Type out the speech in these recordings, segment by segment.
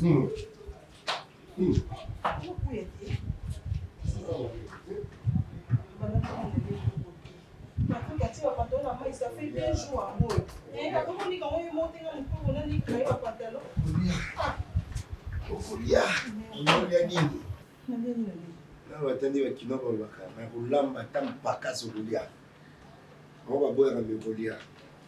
Hmm. Hmm. okolia okolia nini na batandi bakino balobaka na kolamba ata mpakasi okolia bango baboyaka mpe kolia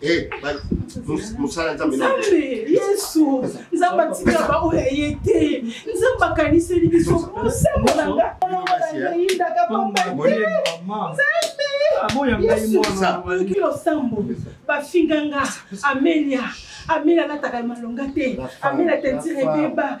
Eh, mosala nzambe yesu nzambe atika baoyo aye te nzambe akaniseli biso mosala na ngaayindaka pamba te nzambeoki losambo bafinga nga amelia amelia alataka malonga te amelia tentire ebeba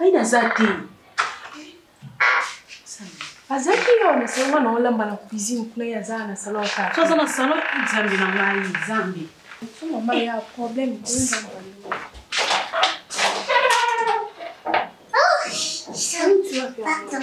Ayi naza te. Azaki yo na salon wana olamba na cuisine kuna ye aza na salon ya kaka. Aza na salon zambi na ngai zambi. Mama ya problème oza na balo. Pardon.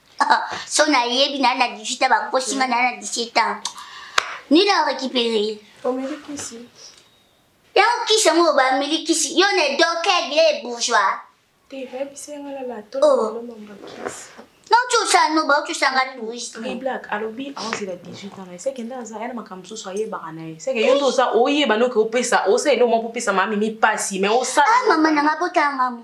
so nayebi naa na 18 ans bakosi nga naa na 17 ans nini a récupéré yango kisi yango oyo bameli kisi yo ne dokegile bourgeois nauti osala no bauti osanga touristalobi aozela 18 ans seke nde aza yana makambo mosusu ayebaka na ye seke yo nde oza oyeba noki opesa osala eloko moko opesa mamimi mpasi mai osala ah, mama nanga botangamu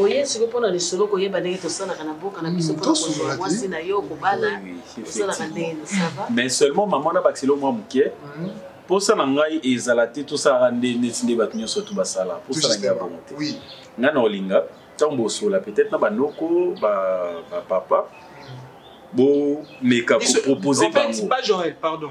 oye siko mpo na lisolo koyeba ndenge tosalaka na mboka na biso mpo kozwa mwasi na yo kobala osalaka ndenge nisava mais seulement mama na bakiselo mwa moke mposa na ngai ezala te tosalaka nde neti nde bato nyonso tu basala mposa na ngai ya bongo te ngai na olinga ntango bosola peut-être na banoko bapapa bomeka kopropose bango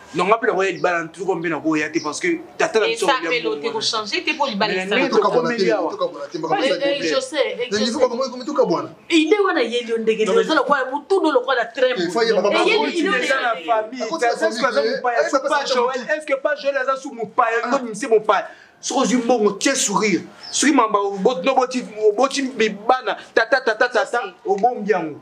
non nga mpe nakoya libala na tuko mpe nakoya te parce que tata na biso ide wana eyeli yo ndenge eza lokola motuno lokola tremceque pas joel aza su mopaya ah. ndomise mopaya soki ozwi mbongo tie sourire soki mamba oboti bana tata tata tata obombi yango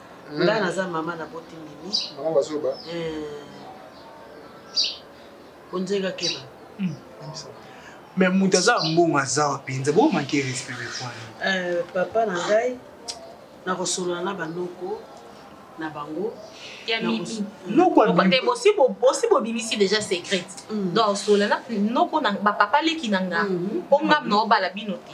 Hmm. Nga naza mama na boti mimi. Mama bazoba. Eh. Onzenga keba. Hmm. Mais moto aza mbongo aza wapi nzambe omanke respect befwani. Eh, papa na ngai nakosolola na banoko na bango ya mimi noko te bosi bosi bobimisi déjà secret hmm. donc solola na noko na bapapa leki na nga mpo nga na obala bino te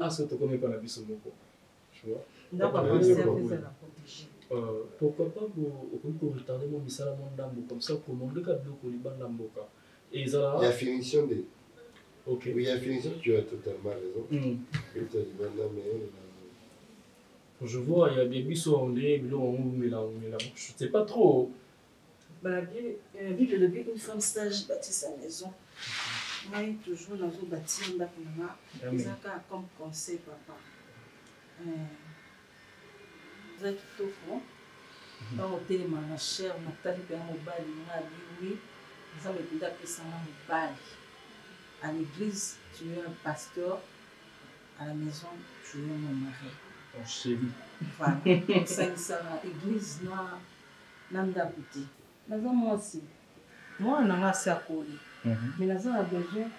aso tokomi epa na biso moko ndako ya concert ezala protégé Euh, pourquoi pas okoki koretarde mwa misala mwa ndambo comme ça kolongeka biloko libanda mboka ezala ya finition nde ok oui ya finition tu as totalement raison mm. euta libanda mais je vois ya biso nde biloko yango omela omela c'est pas trop Ba Bible euh, Bible elobi une femme sage bâtit sa maison. Ngai toujours nazo bâtir ndako na nga. Amen. Eza kaka comme conseil papa. Euh, Eza kitoko. Ntango otelema na cher natali mpenza mobali nga abi wi nzambe mpenza apesanga mobali à l'église tu es un pasteur à la maison tu es mon mari Ton chéri. voilà kosangisana église na na ndako te naza mwasi mwana na nga asi akoli mhm. mais naza na besoin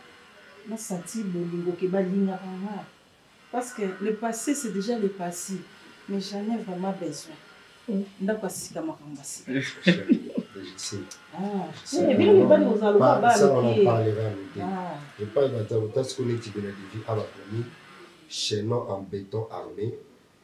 na sentir bolingo ke balingaka nga parce que le passé c'est déjà le passé mais j'en ai vraiment besoin ndako asika makambo asika bino mibali ozaloba balokiepai baza otasiko neti benadivi abakomi chaînon en béton armé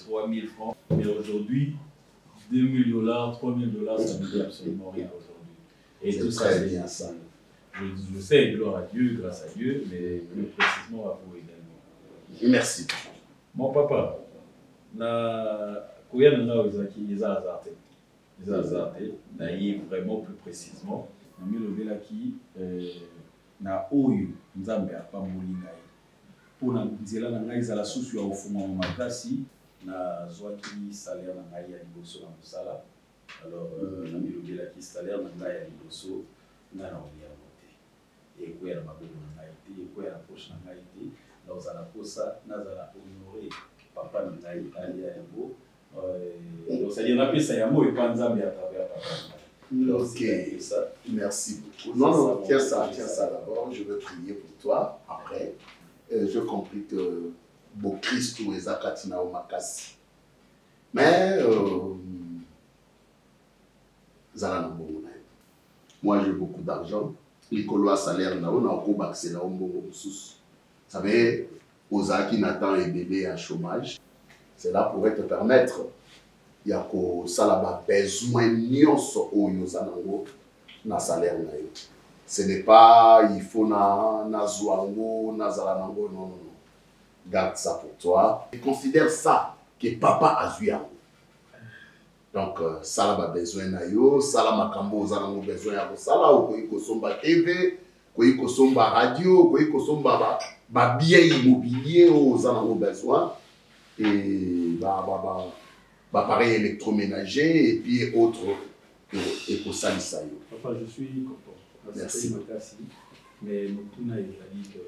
3000 francs, mais aujourd'hui, 2000 dollars, 3000 dollars, ça ne dit absolument rien aujourd'hui. Et tout ça, c'est bien ça. Je, je, sais, gloire à Dieu, grâce à Dieu, mais plus précisément à vous également. Merci. Mon papa, na koya na ngai ezalaki eza hasard te eza hasard te naye vraiment plus précisément namilobelaki euh, na oyo nzambe apamboli ngai Mpo na nzela na ngai ezala susu ya kofungwama makasi, nazwaki salaire na ngai ya liboso na mosala. Alors euh, namilobelaki salaire na ngai ya liboso ngai nakoki yango te, ekweya na maboko na ngai te, ekweya na poche na ngai te. Nakozala posa nazala honore papa na ngai alia yango donc ça dire napesa yango epa nzambe à travers papa ok merci beaucoup non non tiens ça tiens ça d'abord je vais prier pour toi après euh, je compris que bokristu eza kati na yo makasi mais euh, zala na mbongo na yo moi j'ai beaucoup d'argent likolo ya salaire na yo na okobakisela yo mbongo mosusu sabe ozalaki na temps ebele ya chômage cela pourrait te permettre ya kosala ba besoin nyonso oyo oza nango na salaire na yo ce n'est pas il faut na nazwa yango nazala nango non non non garde ça pour toi et considère ça que papa azwi yango Donc euh, sala ba besoin na yo, sala makambo oza nango besoin ya kosala, okoki kosomba TV, okoki kosomba radio, okoki kosomba ba, ba biens immobiliers oyo oh, oza nango besoin et ba ba ba bappareil électroménager et puis autres ekosalisa yo. Papa, je suis content. Merci. Merci. Mais motuna ezali que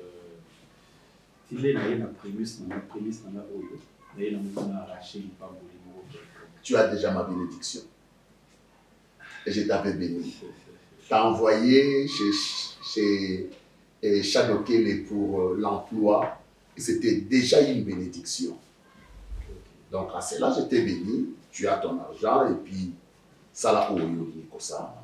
Tile na ye na premise na nga premise na nga oyo na ye na moko na arrache lipamboli moko tu as déjà ma bénédiction et je t'avais béni t'as envoyé chez, chez et Shadow Kele pour euh, l'emploi c'était déjà une bénédiction donc à cela je t'ai béni tu as ton argent et puis sala oyo olingi kosala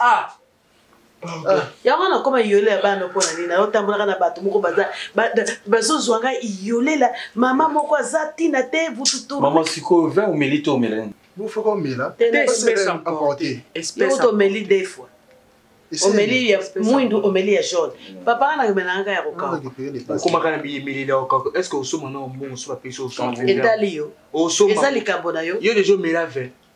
ah ah. yango wana okoma iyolela ya bana mpona nini nayo otambolaka na bato moko bazozwa ngai iyolela mama moko aza ntina te vututurumama sikoyo vin omeli to omela nini bofoka omela omeli de fois omeli ya mwindu omeli ya jaune papa wana ayomelaka ngai ya kokaokomaka na biyemelela okako estce osoma na ombongo so bapesi oetali yo eza likambo na yo yo deja omela vin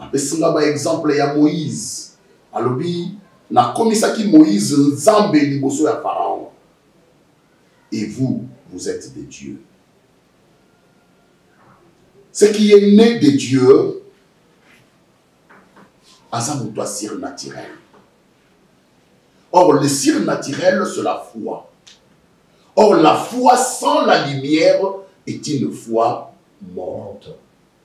apesi nga ba exemple ya moïse alobi nakomisaki moïse nzambe liboso ya pharaon et vous vous êtes des dieux ce qui est né de dieu aza moto ya surnaturel or le surnaturel c'est la foi or la foi sans la lumière est une foi morte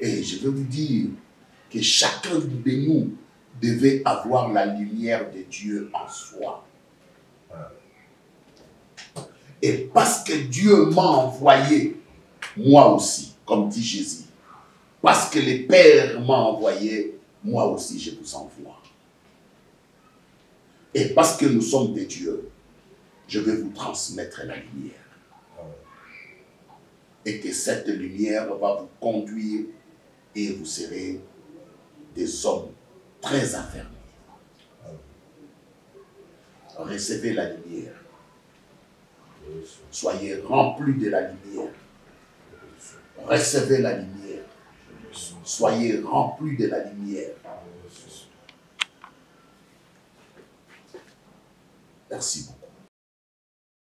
Et je veux vous dire que chacun de nous devait avoir la lumière de Dieu en soi. Et parce que Dieu m'a envoyé, moi aussi, comme dit Jésus, parce que le Père m'a envoyé, moi aussi je vous envoie. Et parce que nous sommes des dieux, je vais vous transmettre la lumière et que cette lumière va vous conduire et vous serez des hommes très affermis. Recevez la lumière. Soyez remplis de la lumière. Recevez la lumière. Soyez remplis de la lumière. Merci beaucoup.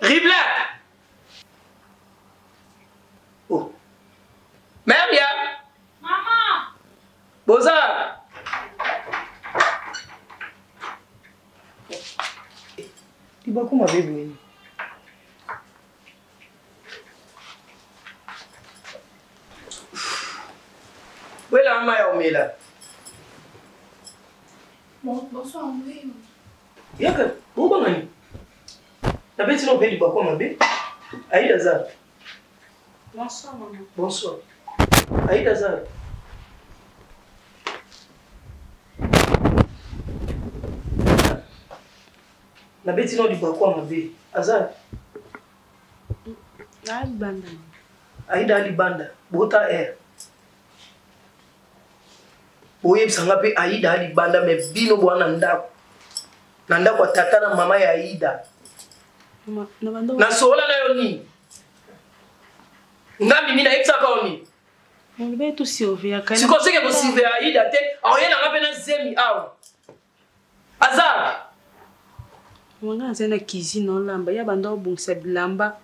Riblack. Oh. Maria. Maman. Boza. Liboko mabe boye. Wela mama ya omela. Bonsoir, Mourinho. Yaka, bongo ngani? Nabeti na obeli bakwa mabe. Aida aza. Bonsoir, maman. Bonsoir. Aida aza. Nabeti na libakwa mabe. Aza. Alibanda. Aida alibanda. Bota air. boyebisa nga mpe aida alibanda me bino boa na ndako na ndako ya tata na mama ya aida nasolola na yo nini nga mimi nayebisaka yo nini sikoyo soki ekosurveille aida te aoye nanga mpe na zemi awa Azar Mwanga azali na cuisine olamba ya banda obongisa bilamba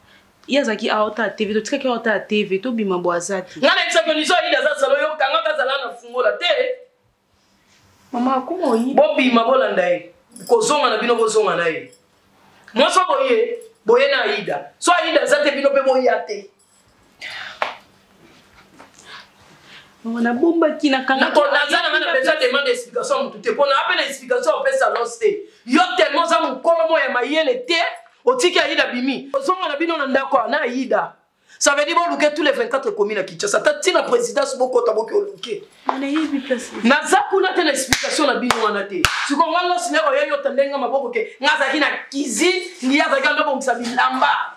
ye azalaki aota ya tv totikaki aota ya tv tobima bo aza te ngai nayebisaki oniso ayida aza salo yo kangaka azala na fungola te mama akoma oyi bobima bolanda ye kozonga na bino bozonga na ye mwasi oboye boye na ayida so ayida aza te bino mpe boya te nabombaki nakangaza nanga na besoin demande explication ya motu te mpo na ape na explication opesa los te yo tellement oza mokolo moko ya mayele te otiki ayida bimi ozonga na bino na ndako awa na ayida ça veut dire boluke tous les 24 ekomi na kinshasa ta ntina présidence bokota boki oluke naza kuna te na explication na bino wana te sikoyo nga losi naye oyeyota ndenge maboko ke nga azalaki na cuisine ngiye azalaki ando bongisa bilamba